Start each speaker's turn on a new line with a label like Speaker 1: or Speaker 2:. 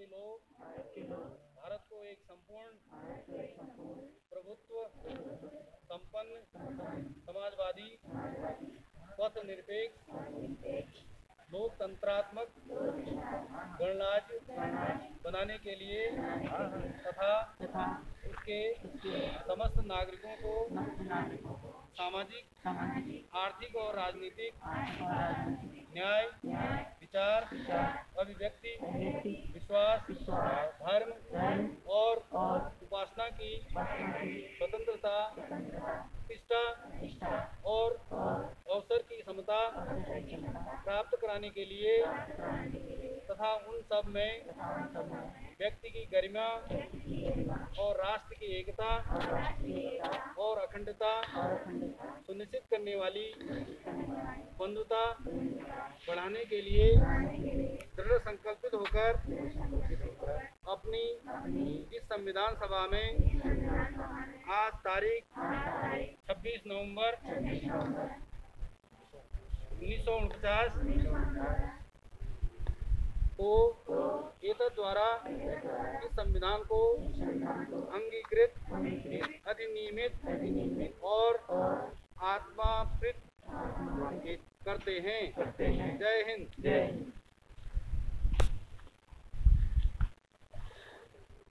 Speaker 1: के लोग, भारत को एक संपूर्ण प्रभुत्व, संपन्न, समाजवादी पथ निरपेक्ष लोकतंत्रात्मक गणराज्य बनाने के लिए तथा उसके समस्त नागरिकों को सामाजिक, आर्थिक और राजनीतिक न्याय, विचार, अभिव्यक्ति विश्वास धर्म और उपासना की स्वतंत्रता प्रतिष्ठा और अवसर की समता प्राप्त कराने के लिए तथा उन सब में व्यक्ति की गरिमा और राष्ट्र की एकता और अखंडता सुनिश्चित करने वाली बंधुता बढ़ाने के लिए दृढ़ संकल्पित होकर अपनी इस संविधान सभा में आज तारीख 26 नवंबर उन्नीस सौ उनचास को एतद द्वारा इस संविधान को अंगीकृत, अधिनियमित और आत्माकृत करते हैं। जय हिंद।